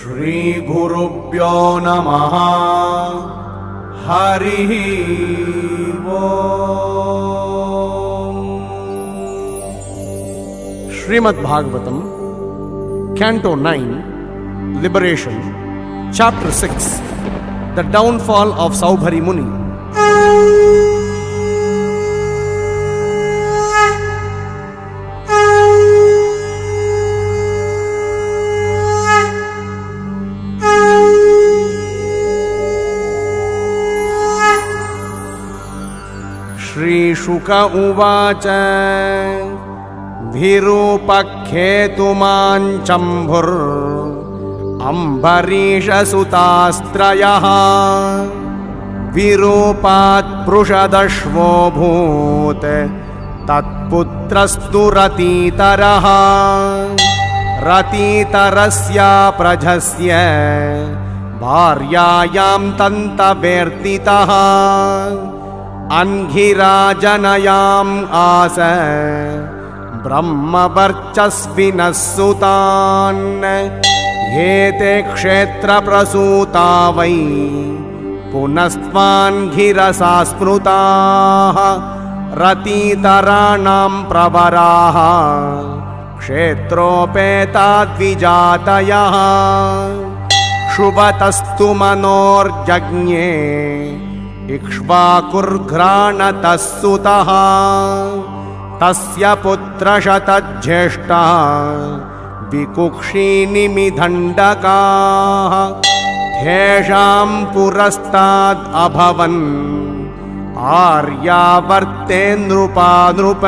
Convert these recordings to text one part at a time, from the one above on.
श्रीगुरुभ्यो नमः। हरिः Srimad Bhagavatam canto nine liberation chapter six the downfall of Saubhari मुनि श्रीशुक उवाच। धिरूपखेतुमाञ्चम्भुर् अम्बरीषसुतास्त्रयः। विरूपात्पृषदश्वोऽभूत् तत्पुत्रस्तु रतीतरः। रतीतरस्य प्रजस्य भार्यायां तन्तवेर्तितः अन्घिराजनयाम् आस। ब्रह्मवर्चस्विनः सुतान् एते क्षेत्रप्रसूता वै पुनस्त्वान्घिरसा स्मृताः रतीतराणां प्रवराः। क्षेत्रोपेताद्विजातयः। शुभतस्तु मनोर्जज्ञे इक्ष्वाकुर्घ्राणतः सुतः तस्य पुत्रशतज्येष्ठः विकुक्षीनिमिदण्डकाः। तेषां पुरस्ताद् अभवन्। आर्यावर्ते नृपा नृप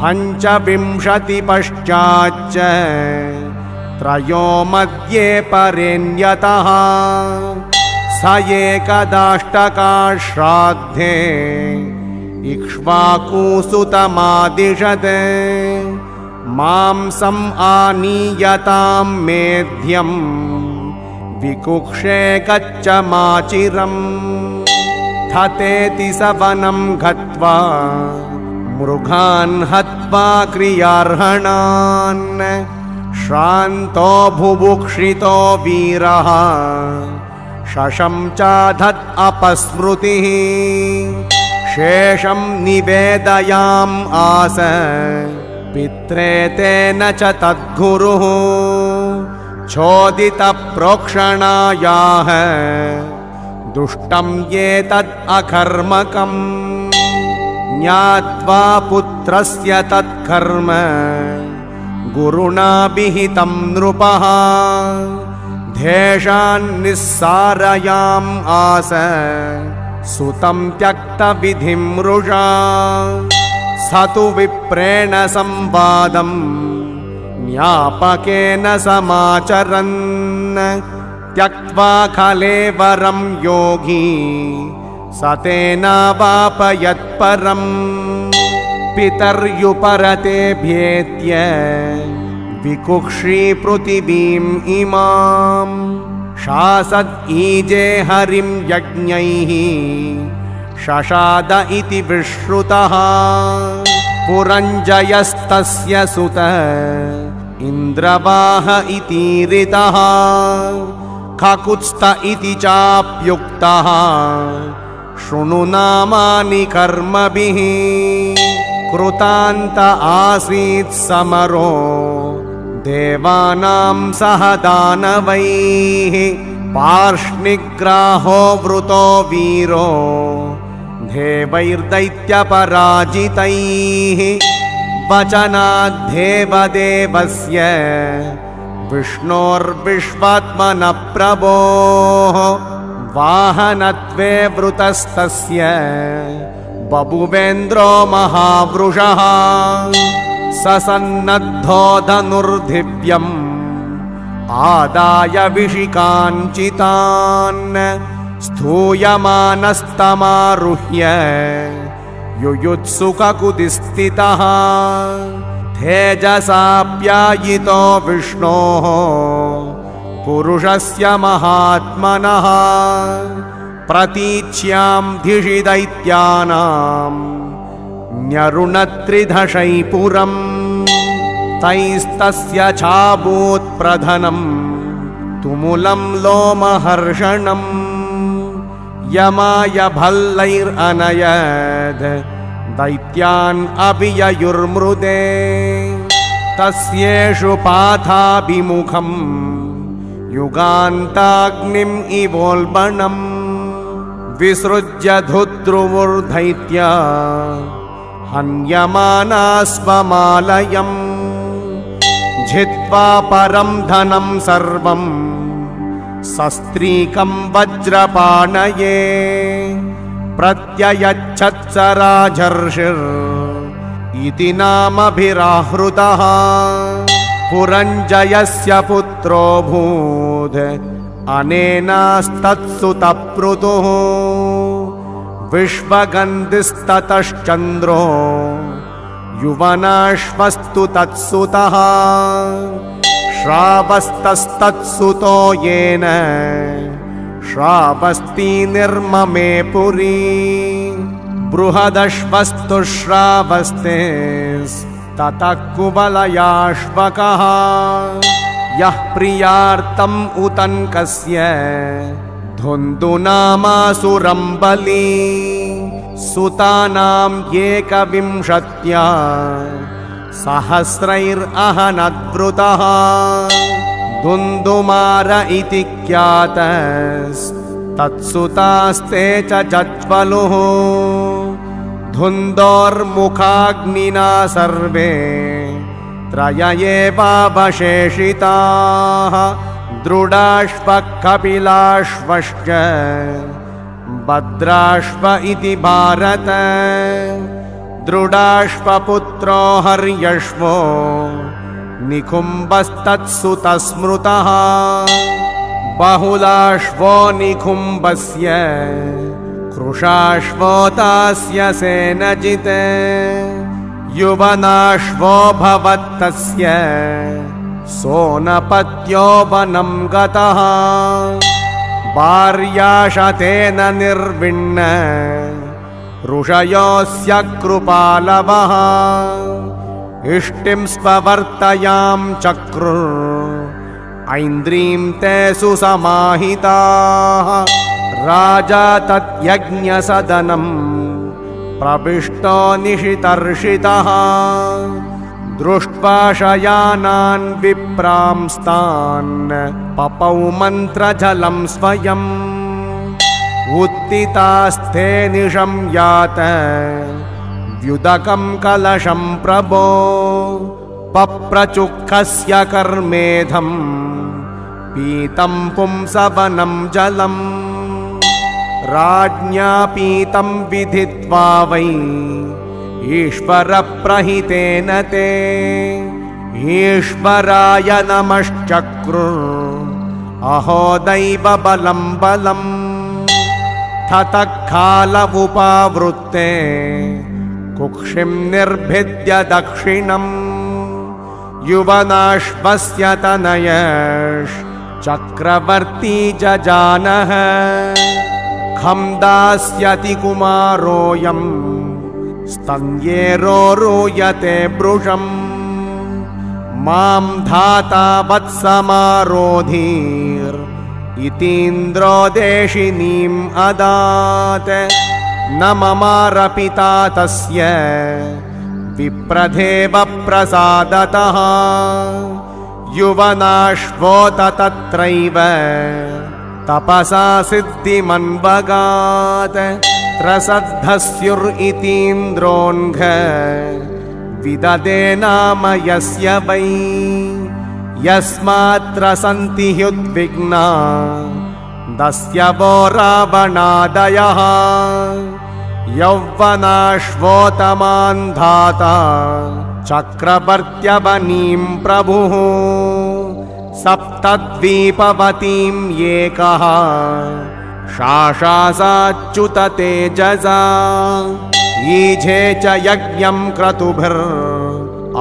पञ्चविंशतिपश्चाच्च त्रयो मध्ये परेण्यतः स एकदाष्टकाश्राद्धे इक्ष्वाकुसुतमादिशत् मांसम् आनीयतां मेध्यम् विकुक्षे गच्छ माचिरम्। थतेति स वनं गत्वा मृगान् हत्वा क्रियार्हणान्। श्रान्तो बुभुक्षितो वीरः शशं चाधत् अपस्मृतिः। शेषं निवेदयाम् आस पित्रे तेन च तद्गुरुः। चोदितप्रोक्षणायाः दुष्टं ये तत् अकर्मकम्। ज्ञात्वा पुत्रस्य तत्कर्म गुरुणा विहितं नृपः धेषान्निस्सारयाम् आस। सुतं त्यक्तविधिं मृषा। स तु विप्रेण संवादम् ज्ञापकेन समाचरन्। त्यक्त्वा खलेवरं योगी। स तेनावापयत्परम् पितर्युपरतेभ्येत्य विकुक्षी पृथिवीम् इमाम्। शासद् ईजे हरिं यज्ञैः। शशाद इति विश्रुतः। पुरञ्जयस्तस्य सुत। इन्द्रवाह इतीरितः खकुत्स्थ इति चाप्युक्तः। शृणु नामानि कर्मभिः। कृतान्त आसीत् समरो देवानां सह दानवैः पार्ष्णिग्राहो वृतो वीरो देवैर्दैत्यपराजितैः वचनाद्धेवदेवस्य विष्णोर्विश्वात्मनः प्रभोः वाहनत्वे वृतस्तस्य बभुवेन्द्रो महावृषः ससन्नद्धो धनुर्दिव्यम् आदाय विशिकाञ्चितान् स्थूयमानस्तमारुह्य युयुत्सुककुदिस्थितः तेजसाप्यायितो विष्णोः पुरुषस्य महात्मनः प्रतीच्यां धिषि दैत्यानाम् न्यरुणत्रिधशैपुरम् तैस्तस्य चाभूत्प्रधनम् तुमुलं लोमहर्षणम् यमाय भल्लैरनयद् दैत्यान् अभिययुर्मृदे तस्येषु पाथाभिमुखम् युगान्ताग्निम् इवोल्बणम् विसृज्य धुद्रुवुर्धैत्या हन्यमाना स्वमालयम् जित्वा परम् धनम् सर्वम् सस्त्रीकम् वज्रपाणये। प्रत्ययच्छत्स राजर्षिर् इति नामभिराहृतः। पुरञ्जयस्य पुत्रोऽभूत् अनेनास्तत्सुतप्रुतुः विश्वगन्धिस्ततश्चन्द्रो युवनाश्वस्तु तत्सुतः श्रावस्तस्तत्सुतो येन श्रावस्ती निर्ममे पुरी बृहदश्वस्तु श्रावस्ते ततः कुबलयाश्वकः यः प्रियार्तम् उतन्कस्य धुन्दुनामासुरम् बली सुतानाम् एकविंशत्या सहस्रैरहनद्वृतः दुन्दुमार इति ख्यातस्तत्सुतास्ते च जज्वलुः। धुन्दोर्मुखाग्निना सर्वे त्रय एवावशेषिताः दृढाश्वकपिलाश्वश्च भद्राश्व इति भारत दृढाश्वपुत्रो हर्यश्वो निकुम्बस्तत्सुतस्मृतः बहुलाश्वो निकुम्बस्य कृशाश्वोतास्य सेनजित् युवनाश्वो भवत्तस्य सोनपत्यो वनम् गतः। भार्याशतेन निर्विण्ण। ऋषयोऽस्य कृपालवः। इष्टिं स्पवर्तयाम् चक्रुर्। ऐन्द्रीं ते सुसमाहिताः। राजा तद्यज्ञसदनम् प्रविष्टो निशितर्षितः दृष्ट्वा शयानान् विप्रांस्तान् पपौ मन्त्रजलं स्वयम् उत्थितास्ते निशं यात व्युदकं कलशं प्रभो पप्रचुक्खस्य कर्मेधम् पीतं पुंसवनं जलम् राज्ञा पीतं विधित्वा वै ईश्वरप्रहितेन ते ईश्वराय नमश्चक्रुर् अहो दैवबलं बलम् ततः कालमुपावृत्ते कुक्षिं निर्भिद्य दक्षिणम् युवनाश्वस्य तनयश्चक्रवर्ती जजानः खं दास्यति कुमारोऽयम् स्तन्ये रोरूयते वृषम् मां धाता वत्समारोधीर्। इतीन्द्रो देशिनीम् अदात्। न ममारपिता तस्य। विप्रधेव प्रसादतः। युवनाश्वोत तत्रैव। तपसा सिद्धिमन्वगात् इतीन्द्रोऽघ विददे नाम यस्य वै। यस्मात्र सन्ति ह्युद्विग्ना दस्य वो रावणादयः। यौवनाश्वोतमान् धाता। चक्रवर्त्यवनीं प्रभुः। सप्तद्वीपवतीम् एकः शाशासाच्युत तेजसा ईझे च यज्ञं क्रतुभिर्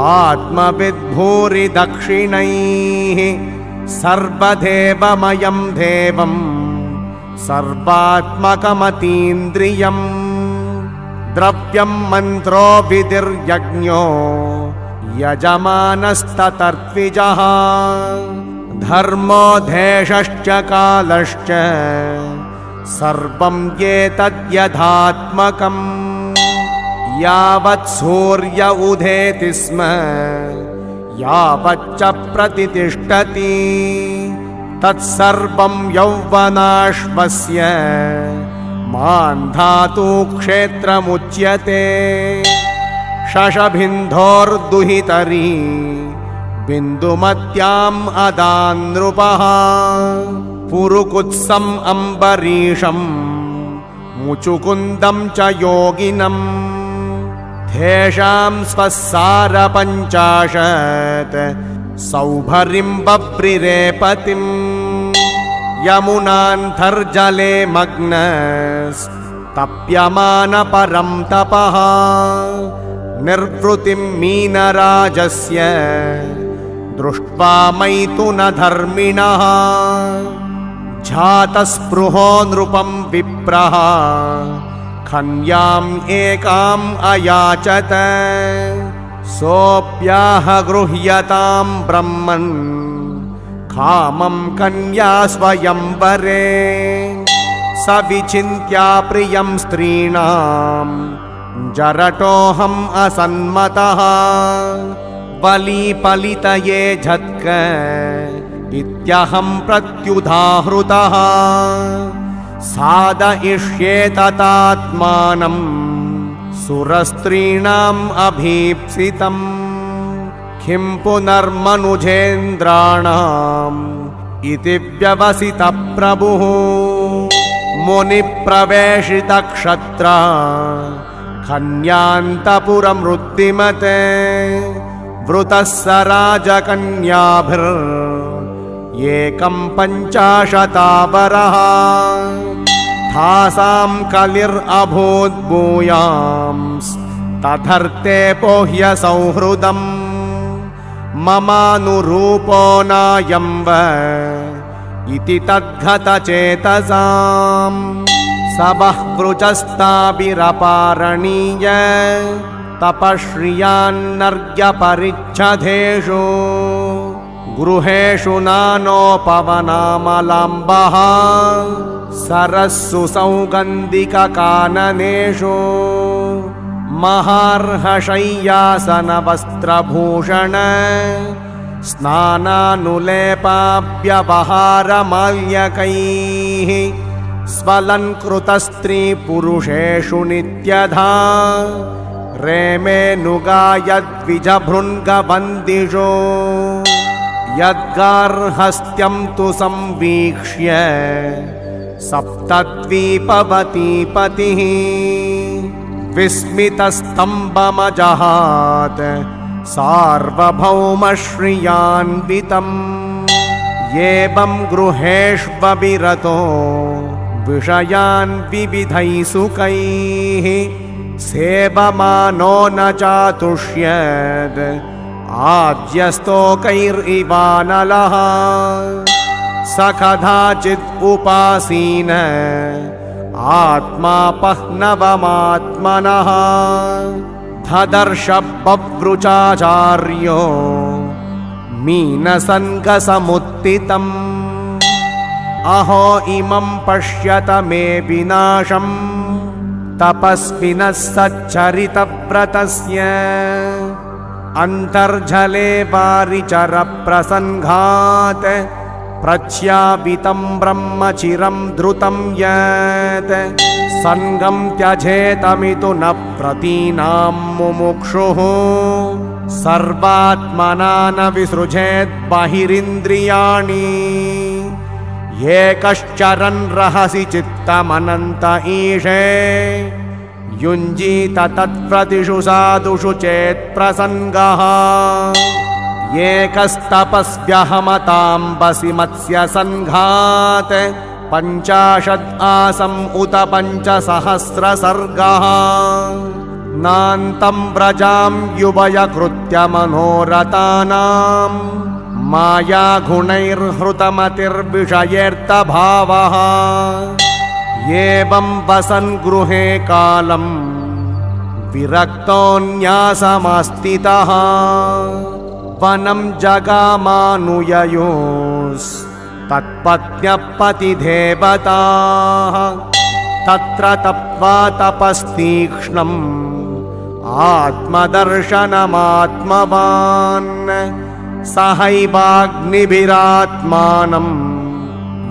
आत्मविद्भूरि दक्षिणैः सर्वदेवमयं देवम् सर्वात्मकमतीन्द्रियम् द्रव्यं मन्त्रो विधिर्यज्ञो यजमानस्ततर्त्विजः। धर्मोधेशश्च कालश्च सर्वं एतद्यथात्मकम् यावत् सूर्य उदेति स्म यावच्च प्रतितिष्ठति तत्सर्वं यौवनाश्वस्य मान्धातु क्षेत्रमुच्यते शशबिन्धोर्दुहितरी बिन्दुमत्याम् अदानृपः पुरुकुत्सम् अम्बरीषम् मुचुकुन्दं च योगिनम्। तेषां स्वसारपञ्चाशत् सौभरिं बप्रिरेपतिम् यमुनान्तर्जले मग्नस्तप्यमानपरं तपः। निर्वृतिं मीनराजस्य दृष्ट्वा मैतु न धर्मिणः जातस्पृहो नृपं विप्रः। खन्याम् एकाम् अयाचत। सोऽप्याह गृह्यतां ब्रह्मन्। कामं कन्या स्वयंवरे स विचिन्त्या प्रियं स्त्रीणाम्। जरटोऽहम् असन्मतः। बलीपलितये झत्क इत्यहं प्रत्युदाहृतः। सादयिष्येततात्मानम् सुरस्त्रीणाम् अभीप्सितम् किं पुनर्मनुजेन्द्राणाम् इति व्यवसितप्रभुः मुनिप्रवेशितक्षत्रा कन्यान्तपुरमृत्तिमते वृतः स राजकन्याभिर् एकं पञ्चाशतावरः। तासां कलिरभूद्भूयांस्तथर्ते पोह्यसौहृदम् ममानुरूपो नायं व इति तद्गतचेतसाम् स बह्वृचस्ताभिरपारणीय तपश्रियान्नर्घ्यपरिच्छदेषु गृहेषु नानोपवनामलाम्बः सरस्सु सौगन्धिककाननेषु महार्हशय्यासनवस्त्रभूषण स्नानानुलेपाभ्यवहारमाल्यकैः स्वलङ्कृतस्त्रीपुरुषेषु नित्यधा रेमेऽनुगायद्विजभृङ्गबन्दिषो यद्गार्हस्त्यं तु संवीक्ष्य सप्तद्वीपवतीपतिः विस्मितस्तम्भमजहात् सार्वभौमश्रियान्वितम् एवं गृहेष्वभिरतो विषयान् विविधैः सुखैः सेवमानो न चातुष्यद् आद्यस्तोकैरिवानलः स कदाचित् उपासीन आत्मापह्नवमात्मनः। धदर्श बव्रुचाचार्यो मीनसङ्गसमुत्थितम्। अहो इमं पश्यत मे विनाशम्। तपस्विनः सच्चरितव्रतस्य अन्तर्जले वारिचरप्रसङ्घात् प्रच्यापितं ब्रह्मचिरं धृतं यत् सङ्गं त्यजेतमितु न प्रतीनां मुमुक्षुः। सर्वात्मना न विसृजेत् बहिरिन्द्रियाणि। एकश्चरन् रहसि चित्तमनन्त ईशे युञ्जीत तत्प्रतिषु साधुषु चेत्प्रसङ्गः एकस्तपस्व्यहमताम्बसि मत्स्यसङ्घात्। पञ्चाशत् आसम् उत पञ्चसहस्रसर्गः। नान्तं व्रजां युवयकृत्य मनोरथानाम् मायागुणैर्हृतमतिर्विषयेऽर्थभावः एवं वसन् गृहे कालम् विरक्तोऽन्यासमास्तितः वनं जगामानुययो तत्र तप्त्वा तपस्तीक्ष्णम् आत्मदर्शनमात्मवान्। सहैवाग्निभिरात्मानम्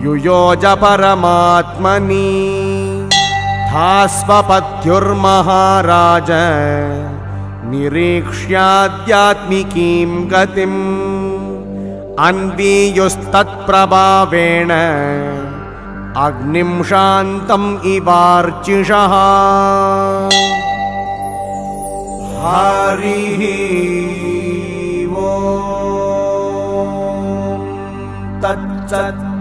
युयोज परमात्मनि धास्वपत्युर्महाराज निरीक्ष्याध्यात्मिकीं गतिम् अन्वीयुस्तत्प्रभावेण अग्निं शान्तम् इवार्चिषः। हरिः वो तच्चत्